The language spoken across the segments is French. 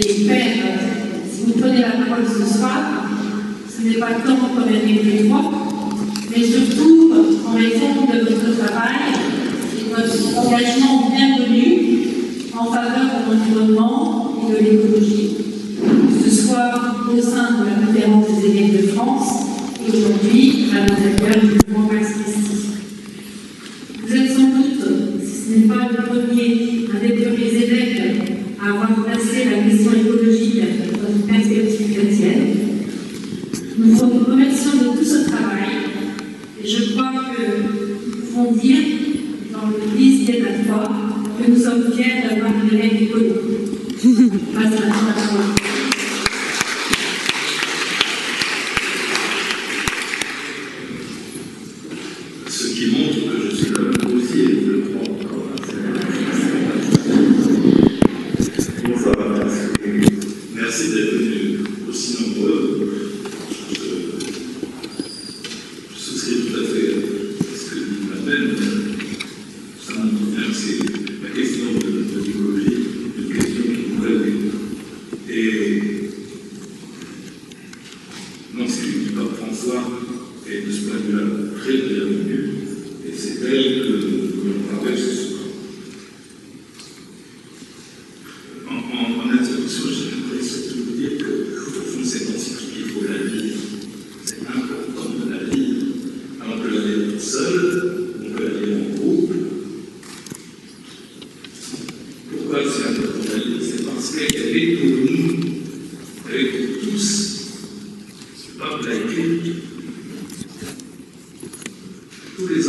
les pères, si vous prenez la parole ce soir, ce n'est pas tant pour les fois, mais surtout en raison de votre travail et de votre engagement bienvenu en faveur de l'environnement et de l'écologie, ce soit au sein de la conférence des évêques de France et aujourd'hui à l'intérieur du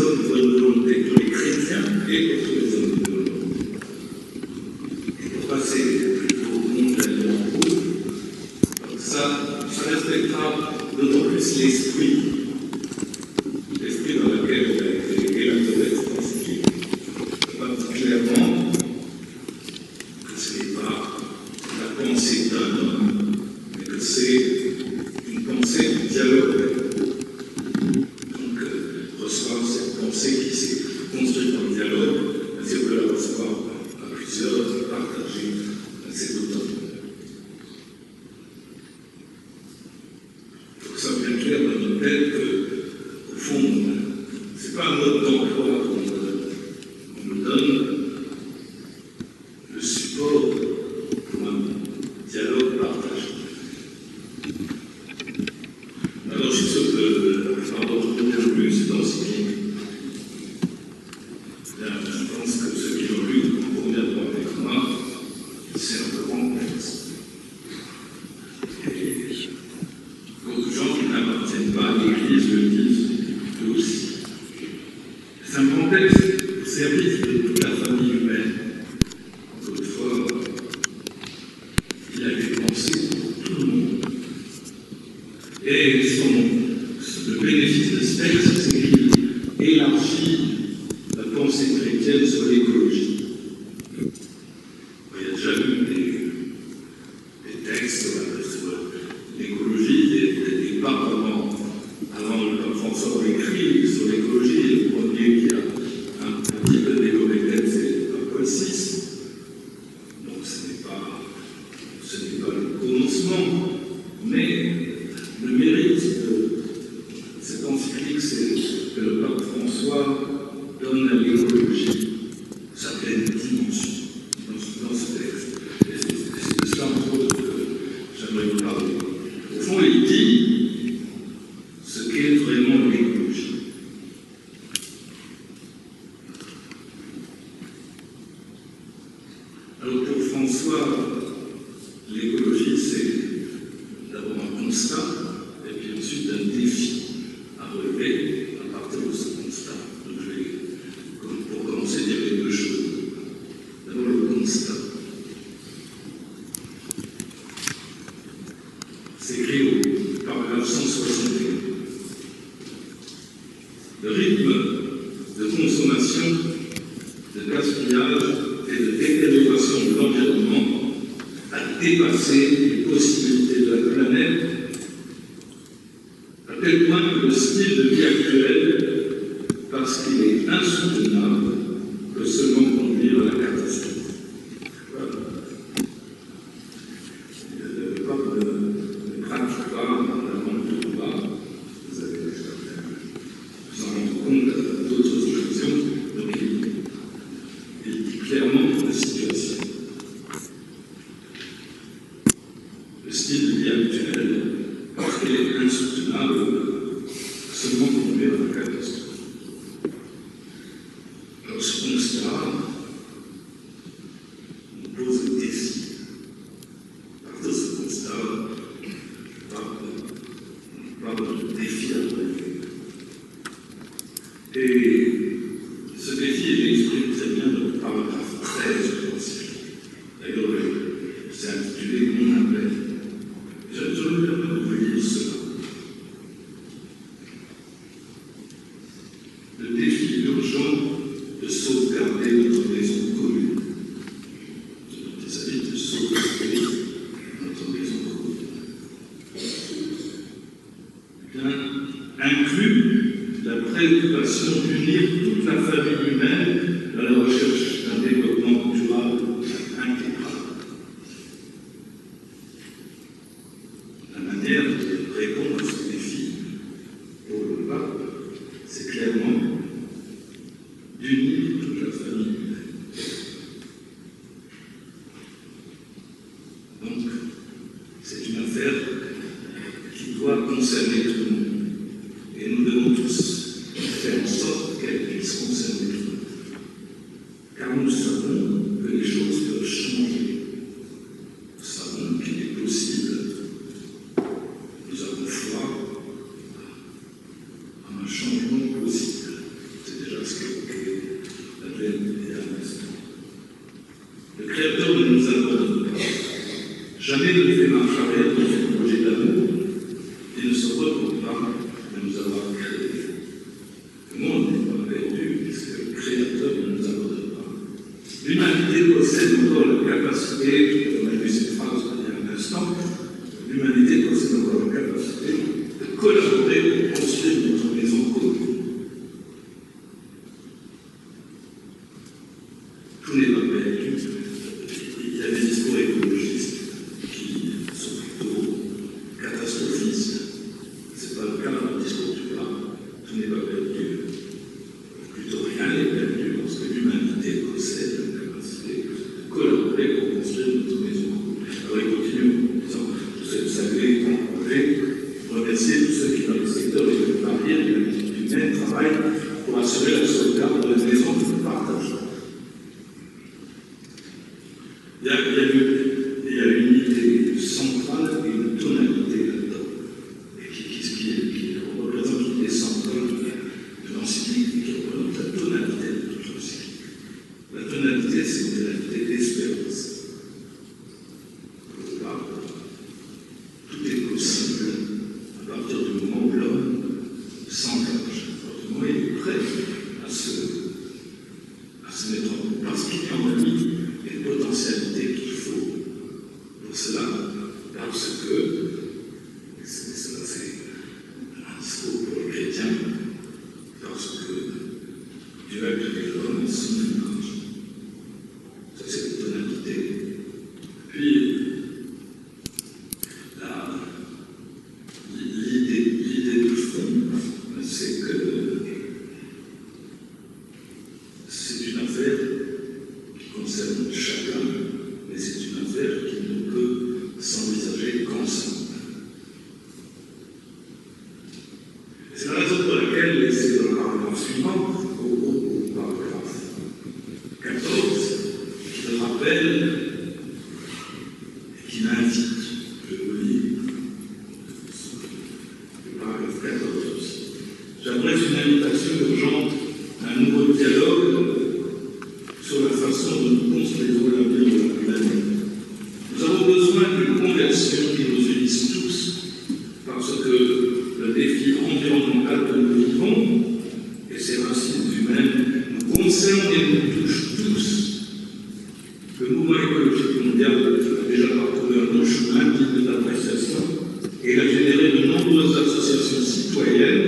hommes volontés, tous les chrétiens les hommes de c'est plutôt mondialement beau Ça, ça respectera d'autant plus l'esprit c'est que le pape François donne la l'écologie saluer ton projet, remercier tous ceux qui, dans le secteur de le marier, et du même travail pour assurer la sauvegarde de la maison que nous partageons. duas associações de poeira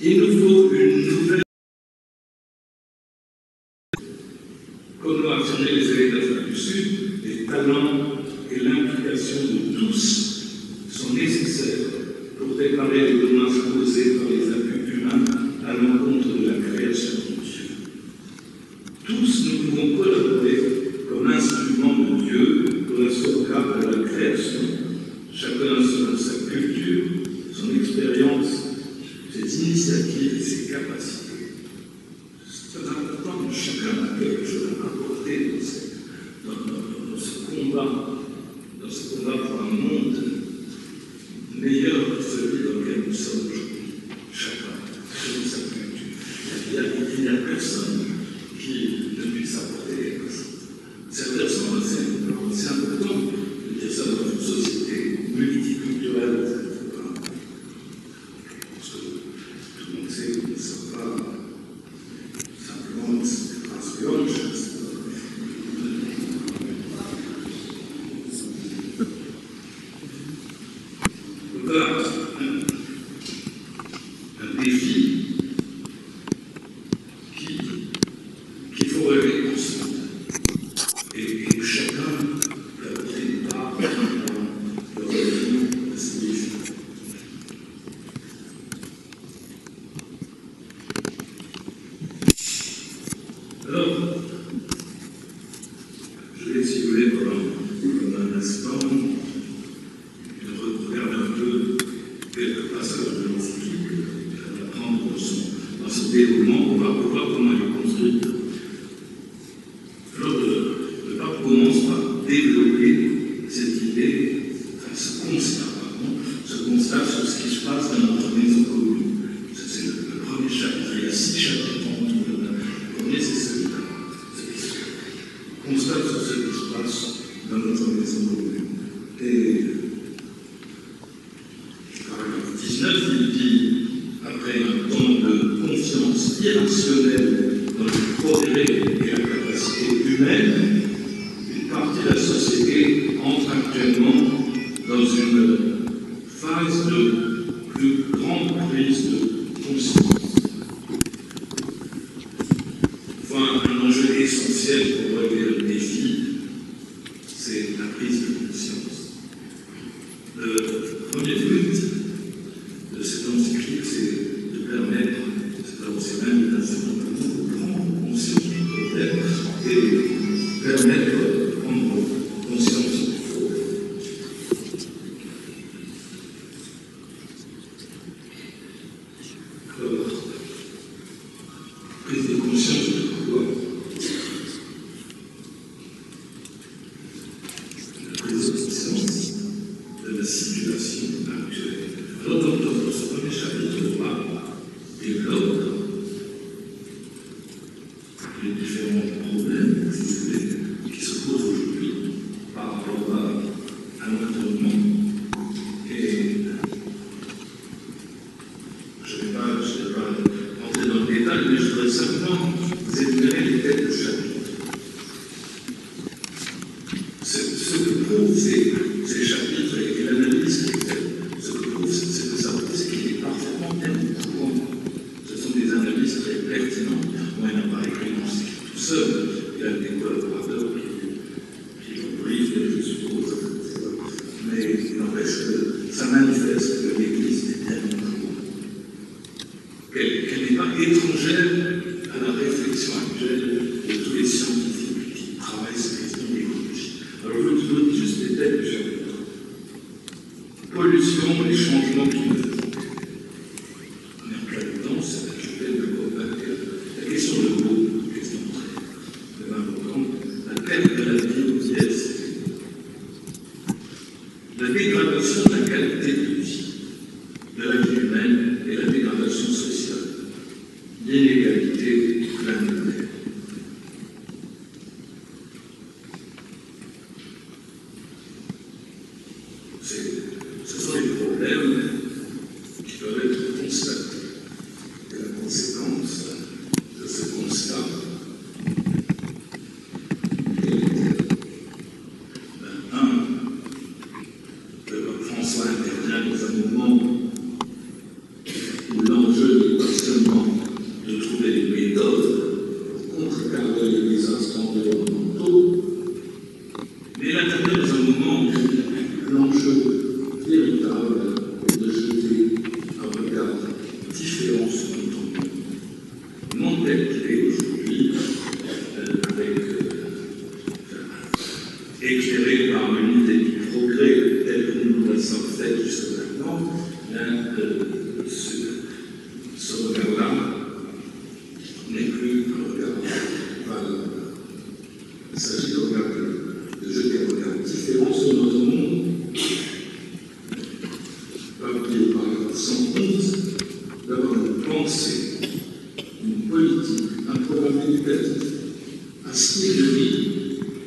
Il nous faut une nouvelle. Comme l'ont affirmé les élèves d'Afrique du Sud, des talents osobista, no, że on zawsze z kieszpazem na powiedzeniu, że powiesz, To jest światem parce que ça manifeste que l'Église n'est à nouveau, qu'elle n'est pas étrangère à la réflexion actuelle de tous les scientifiques qui travaillent sur l'épidémiologie. Alors je vous donne juste des thèmes, Pollution et changement climatique.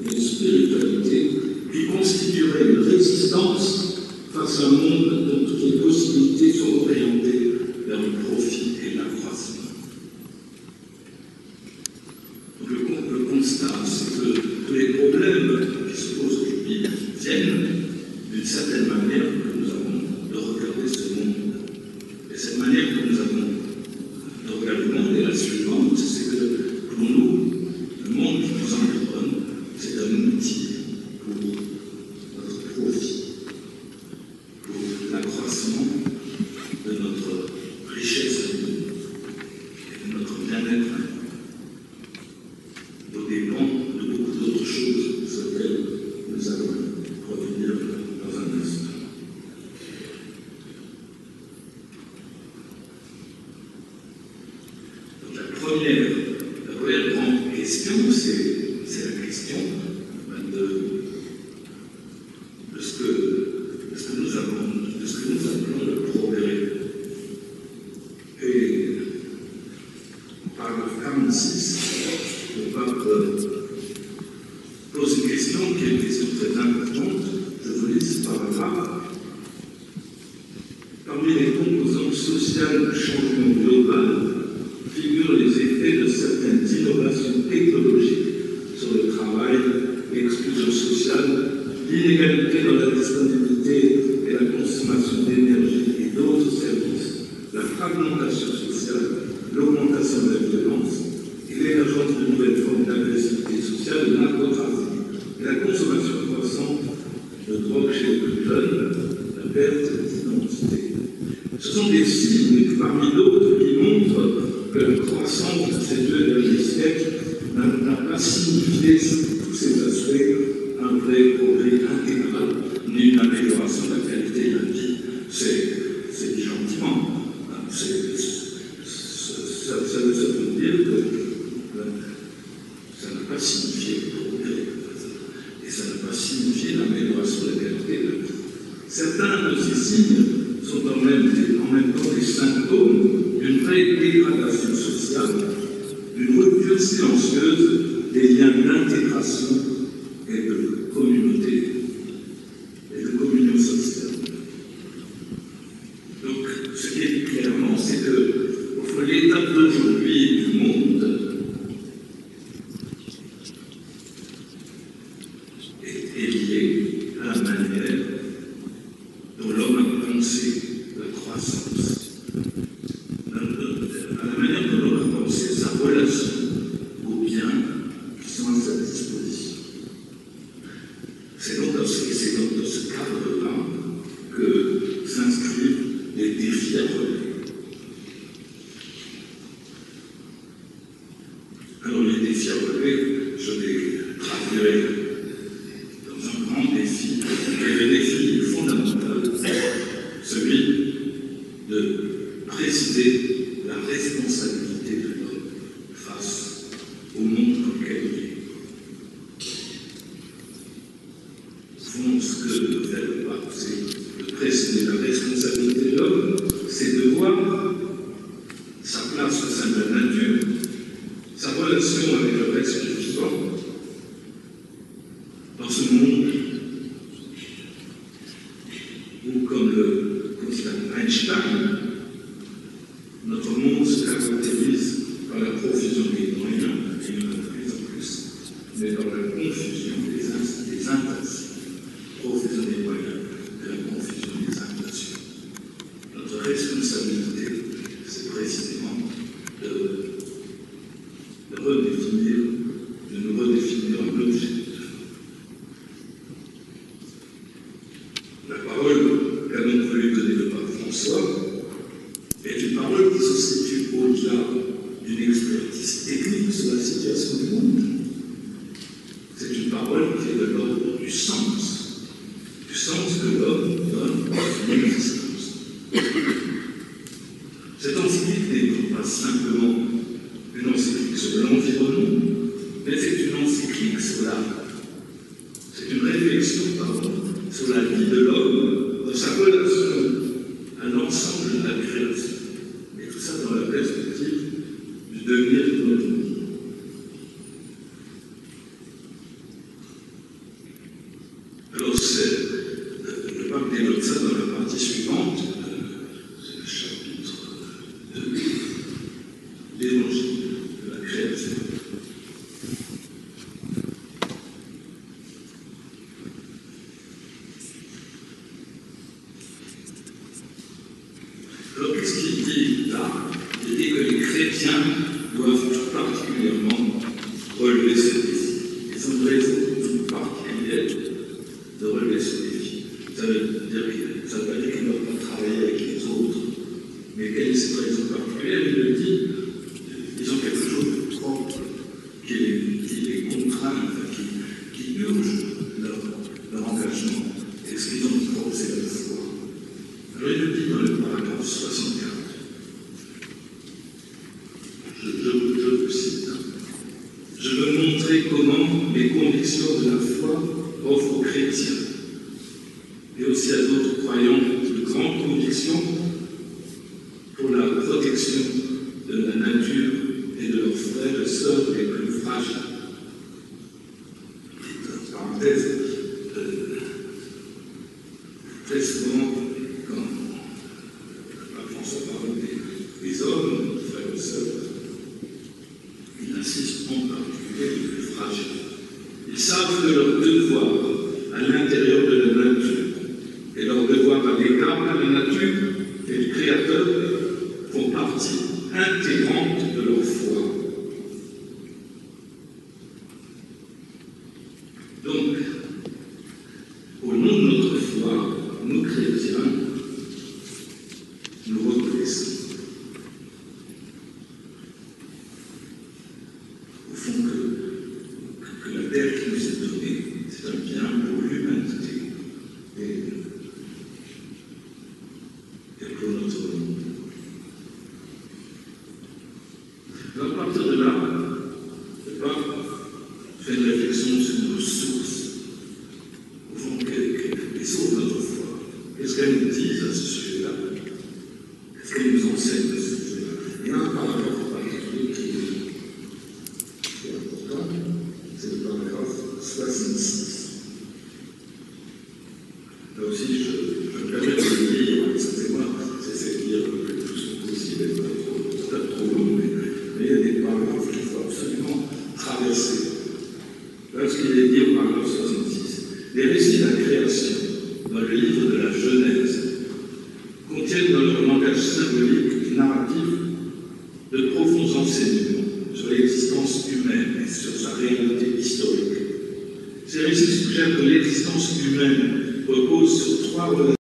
une spiritualité qui constituerait une résistance face à un monde dont toutes les possibilités sont orientées vers le profit et l'accroissement. Le, le constat, c'est que tous les problèmes qui se posent aujourd'hui viennent, d'une certaine manière, see de la foi offre aux chrétiens et aussi à d'autres croyants une grande conviction contiennent dans leur langage symbolique, narratif, de profonds enseignements sur l'existence humaine et sur sa réalité historique. Ces récits suggèrent que l'existence humaine repose sur trois relations.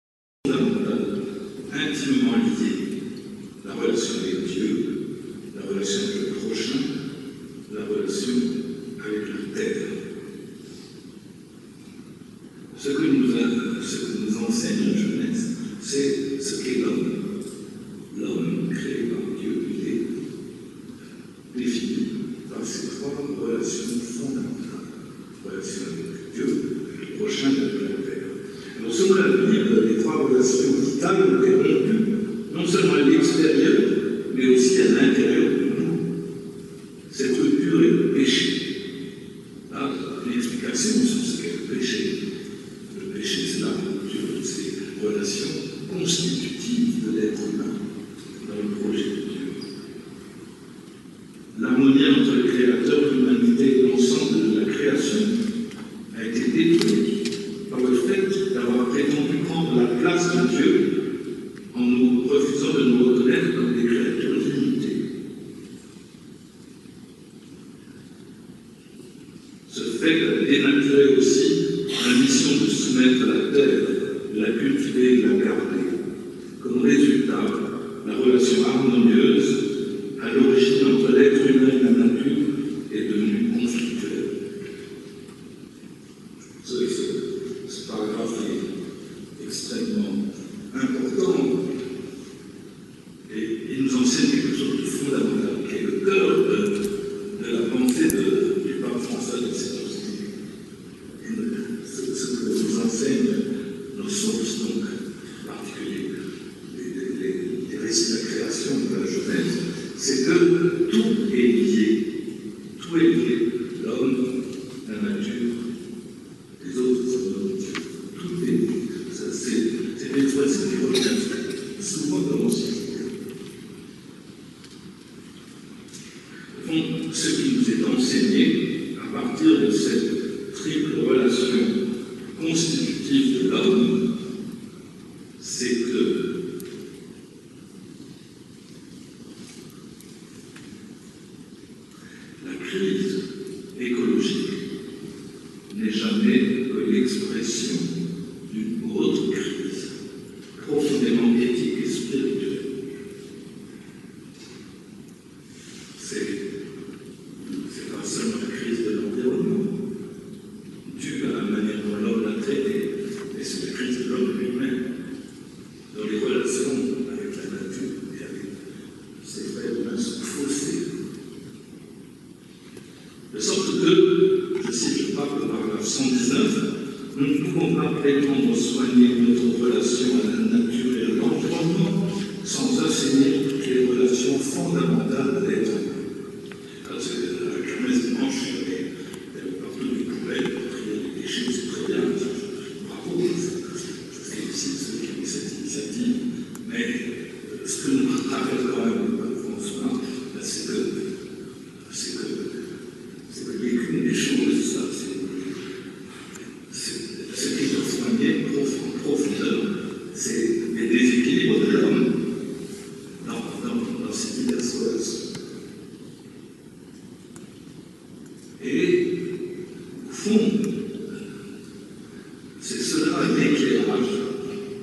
C'est cela un éclairage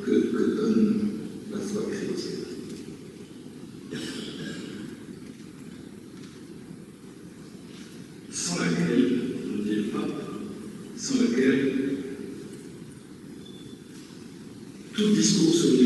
que, que donne la foi chrétienne. Sans laquelle, on dit le pape, sans laquelle tout discours sur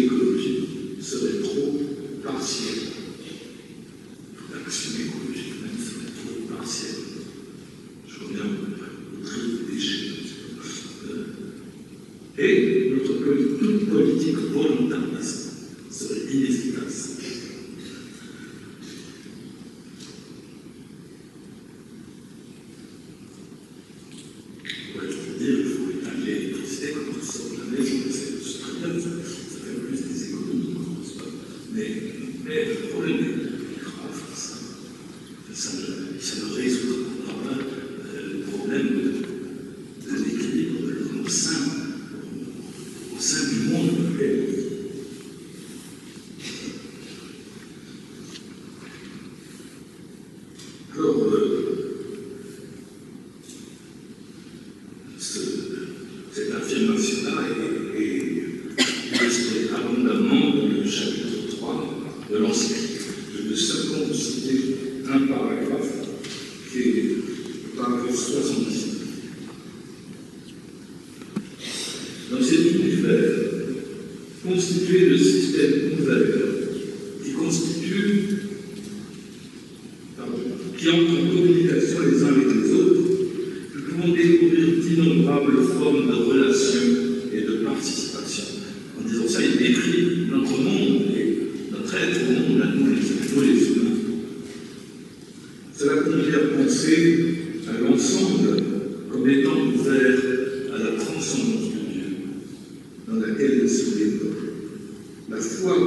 les langues ouvertes à la transcendance de Dieu, dans laquelle nous sommes La foi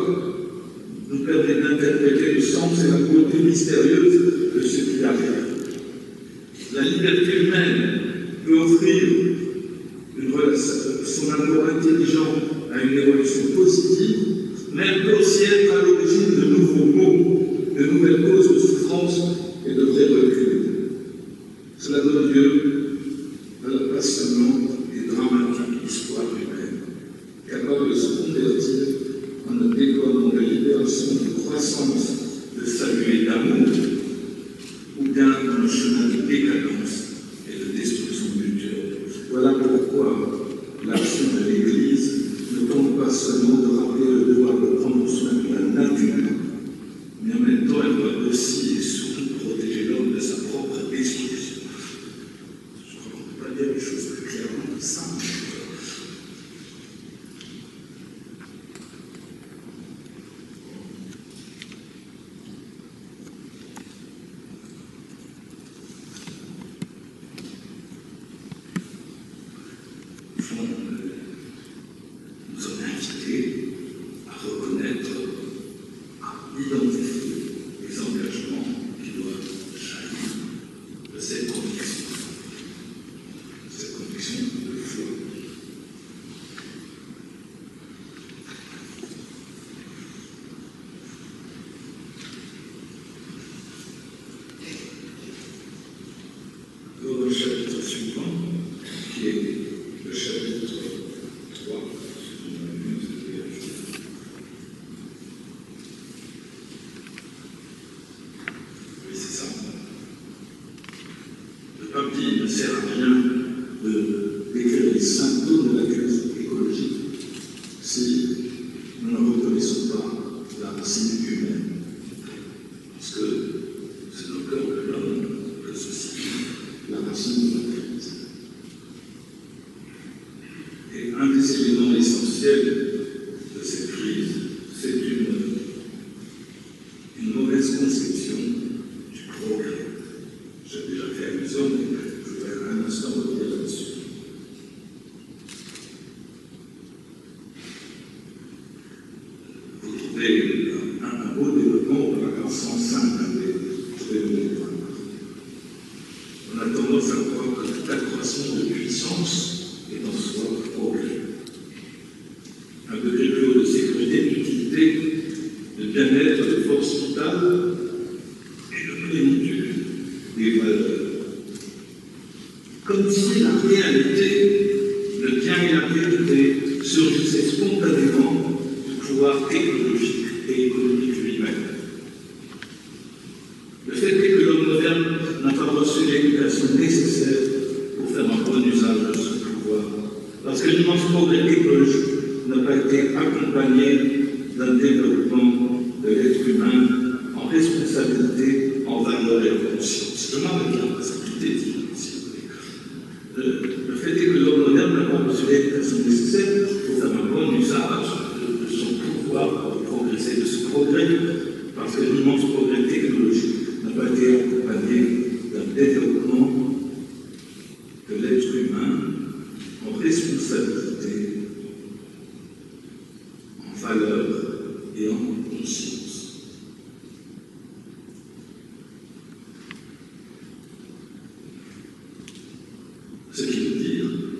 L'optique ne sert à rien de décrire les symptômes de la crise écologique si nous ne reconnaissons pas la racine humaine. ce qui veut dire.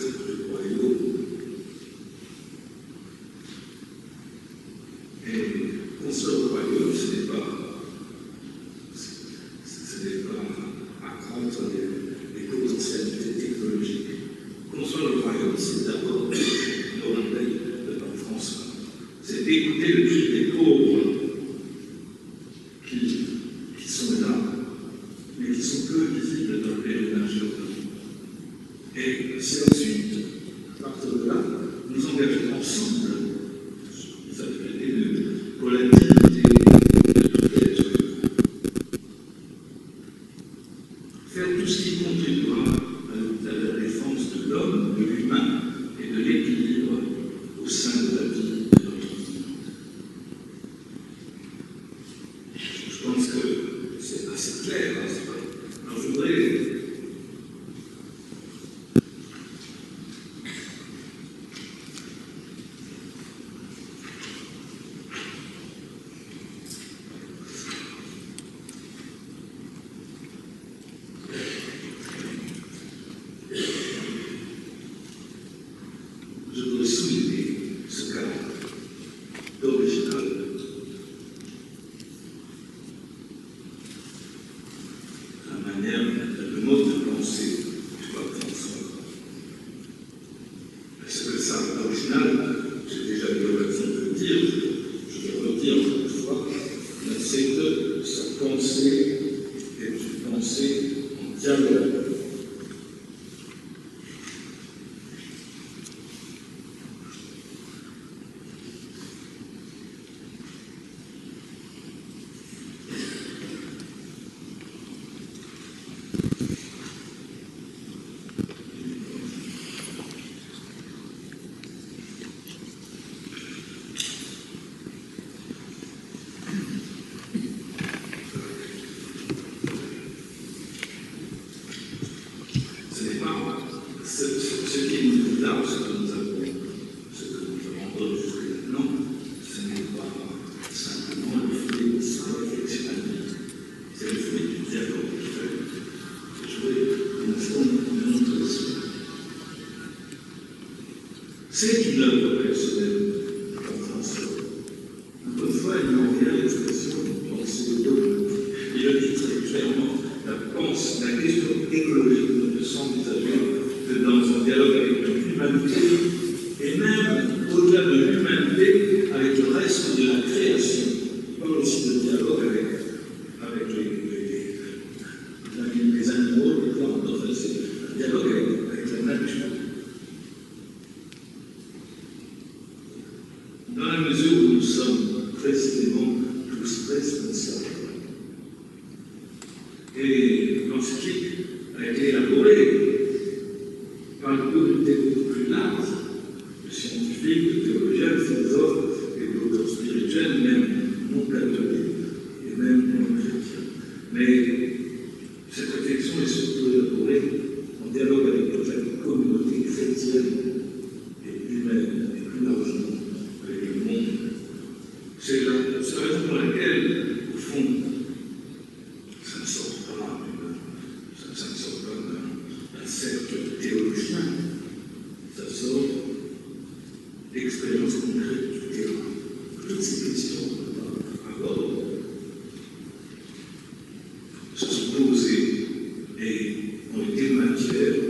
Construire le et royaume ce n'est pas ce n'est pas à prendre les potentiels technologiques qu'on le royaume c'est d'abord une grande de France c'est écouter le but des pauvres. Amen. et ont été matière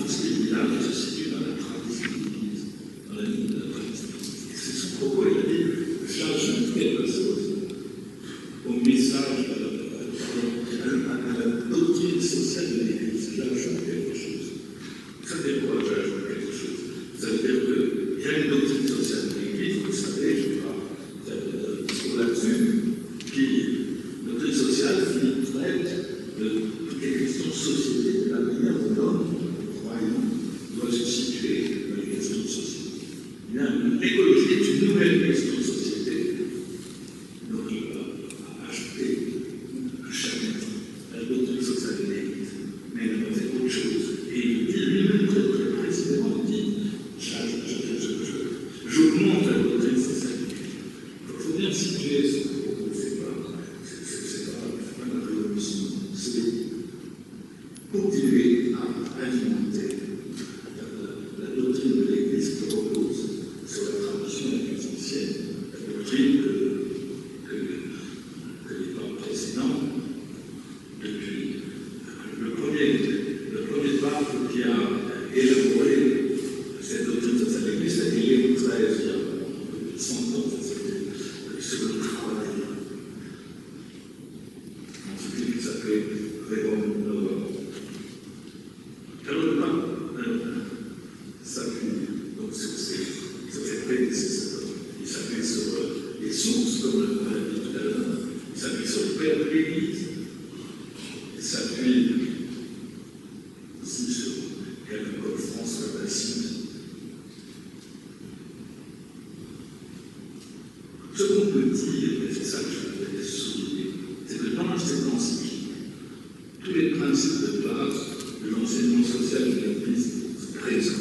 tous les villages se situent dans la tradition. l'enseignement social de l'Église présent,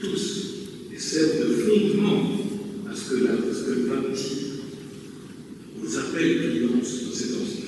tous, et servent de fondement à ce que, la, à ce que le pape aux appels dans cet enseignement.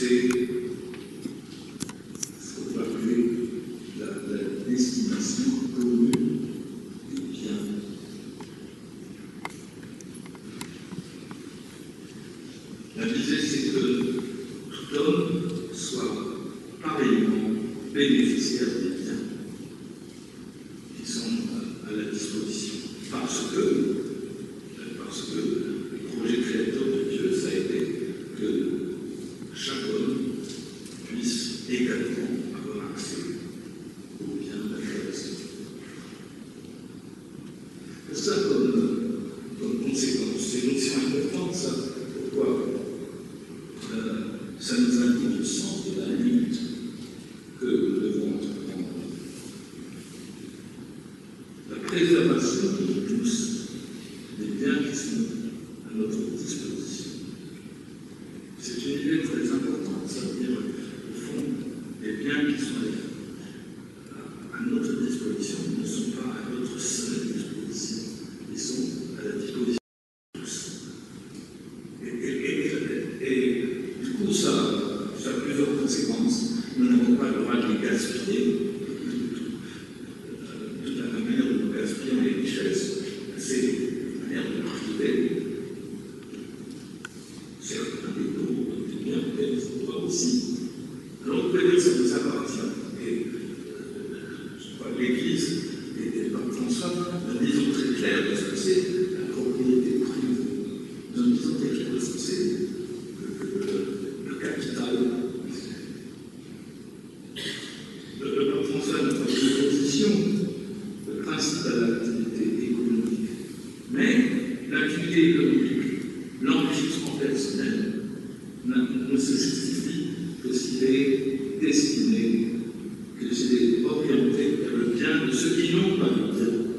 See. ne, ne se justifie que s'il est destiné, que s'il est orienté vers le bien de ceux qui n'ont pas le bien.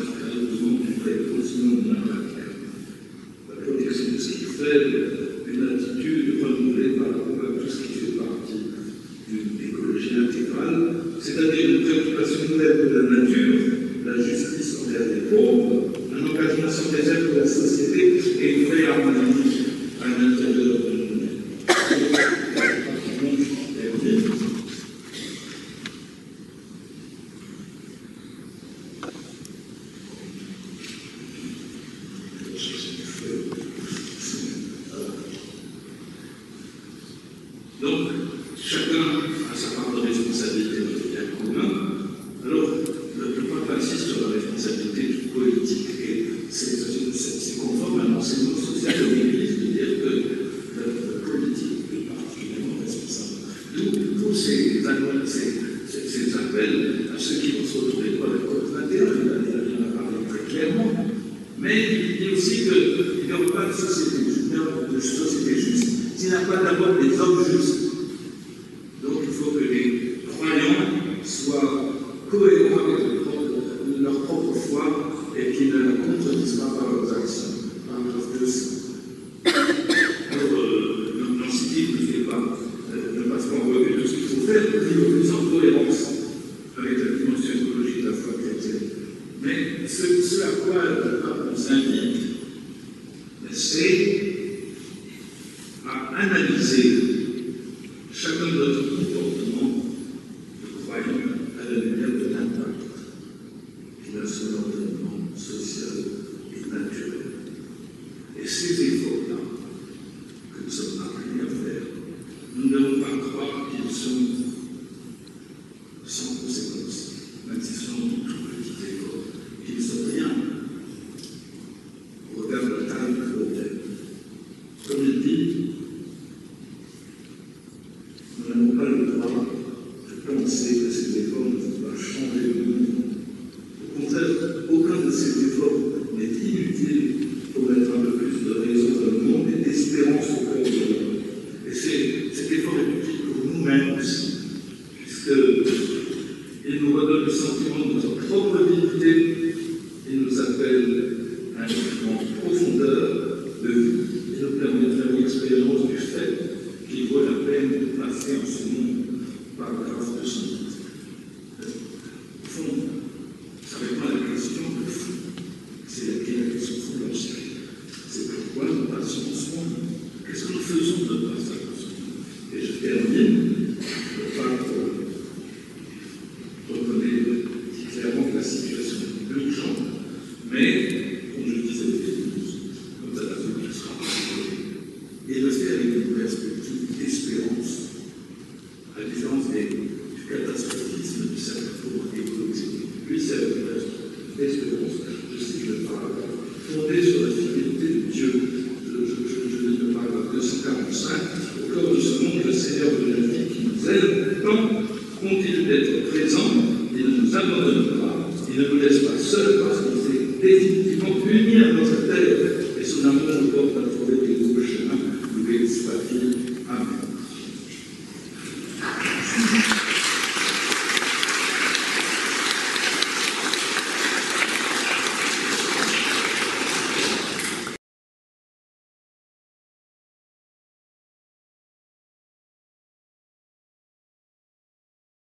du faible, de la protection de ce qui faible, une attitude renouvelée par tout ce qui fait partie d'une écologie intégrale, c'est-à-dire